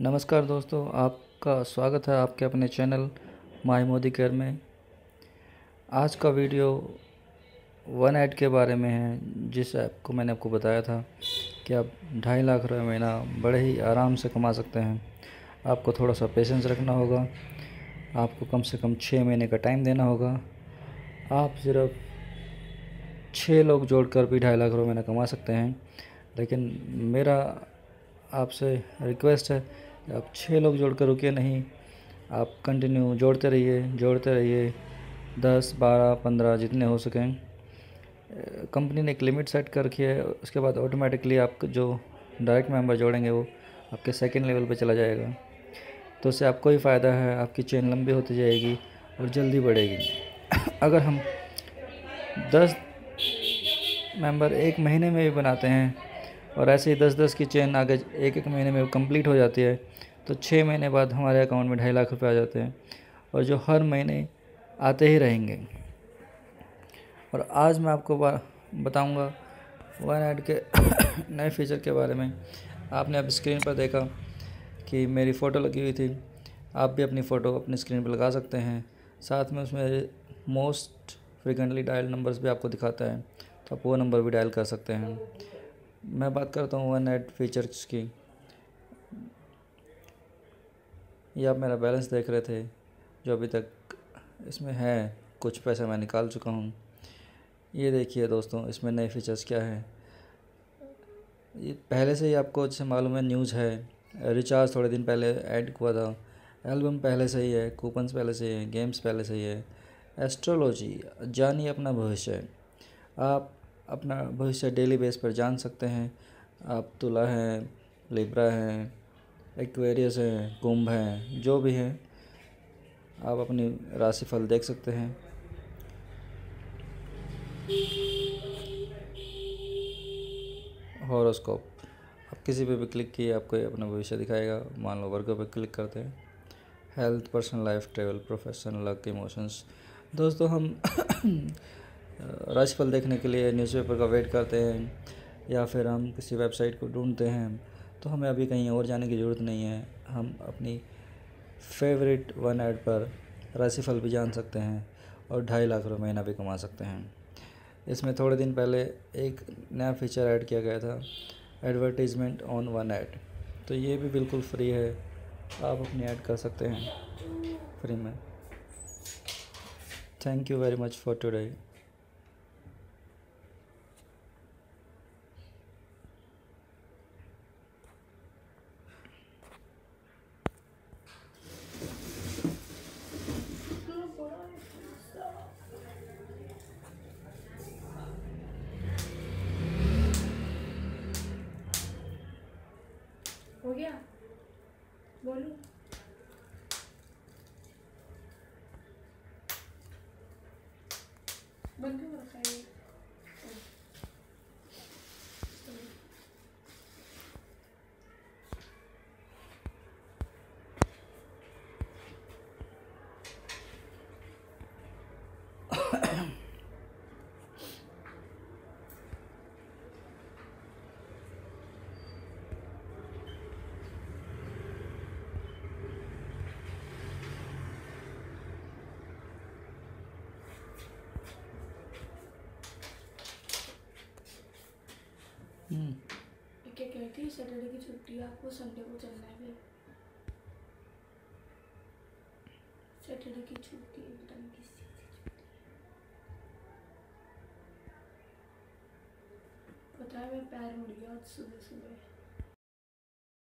नमस्कार दोस्तों, आपका स्वागत है आपके अपने चैनल माई मोदी केयर में। आज का वीडियो वन ऐड के बारे में है, जिस ऐप को मैंने आपको बताया था कि आप ढाई लाख रुपये महीना बड़े ही आराम से कमा सकते हैं। आपको थोड़ा सा पेशेंस रखना होगा, आपको कम से कम छः महीने का टाइम देना होगा। आप सिर्फ़ छः लोग जोड़कर भी ढाई लाख रुपये महीना कमा सकते हैं, लेकिन मेरा आपसे रिक्वेस्ट है आप छः लोग जोड़ कर रुकिए नहीं। आप कंटिन्यू जोड़ते रहिए जोड़ते रहिए। दस, बारह, पंद्रह जितने हो सकें। कंपनी ने एक लिमिट सेट कर रखी है, उसके बाद ऑटोमेटिकली आप जो डायरेक्ट मेंबर जोड़ेंगे वो आपके सेकंड लेवल पे चला जाएगा। तो उससे आपको ही फ़ायदा है, आपकी चेन लंबी होती जाएगी और जल्दी बढ़ेगी। अगर हम दस मेंबर एक महीने में भी बनाते हैं और ऐसे ही दस दस की चेन आगे एक एक महीने में कंप्लीट हो जाती है तो छः महीने बाद हमारे अकाउंट में ढाई लाख रुपये आ जाते हैं और जो हर महीने आते ही रहेंगे। और आज मैं आपको बताऊँगा वन ऐड के नए फीचर के बारे में। आपने अब स्क्रीन पर देखा कि मेरी फ़ोटो लगी हुई थी। आप भी अपनी फ़ोटो अपनी स्क्रीन पर लगा सकते हैं। साथ में उसमें मोस्ट फ्रिक्वेंटली डायल नंबर्स भी आपको दिखाता है तो आप वो नंबर भी डायल कर सकते हैं। मैं बात करता हूँ वन एड फीचर्स की। ये आप मेरा बैलेंस देख रहे थे, जो अभी तक इसमें है, कुछ पैसा मैं निकाल चुका हूँ। ये देखिए दोस्तों, इसमें नए फीचर्स क्या है। ये पहले से ही आपको जैसे मालूम है न्यूज़ है। रिचार्ज थोड़े दिन पहले ऐड हुआ था। एल्बम पहले से ही है कूपन्स पहले से ही है गेम्स पहले से ही है। एस्ट्रोलॉजी जानिए अपना भविष्य। आप अपना भविष्य डेली बेस पर जान सकते हैं। आप तुला हैं लिब्रा हैं एक्वेरियस हैं, कुंभ हैं, जो भी हैं, आप अपनी राशिफल देख सकते हैं। हॉरोस्कोप आप किसी पे भी क्लिक किए, आपको अपना भविष्य दिखाएगा। मान लो वर्गों पे क्लिक करते हैं। Health personal life travel professional luck emotions दोस्तों, हम राशिफल देखने के लिए न्यूज़पेपर का वेट करते हैं, या फिर हम किसी वेबसाइट को ढूंढते हैं तो हमें अभी कहीं और जाने की ज़रूरत नहीं है। हम अपनी फेवरेट वन ऐड पर राशिफल भी जान सकते हैं और ढाई लाख रुपये महीना भी कमा सकते हैं। इसमें थोड़े दिन पहले एक नया फीचर ऐड किया गया था एडवर्टीज़मेंट ऑन वन ऐड तो ये भी बिल्कुल फ्री है, आप अपनी ऐड कर सकते हैं फ्री में। Thank you very much for today हो गया बोलू? बंद क्यों रखा है क्या कह है, सैटरडे की छुट्टी आपको संडे को चलना है सैटरडे की छुट्टी, पता छुट्टी पता है, मैं पैर मुड़ गया सुबह सुबह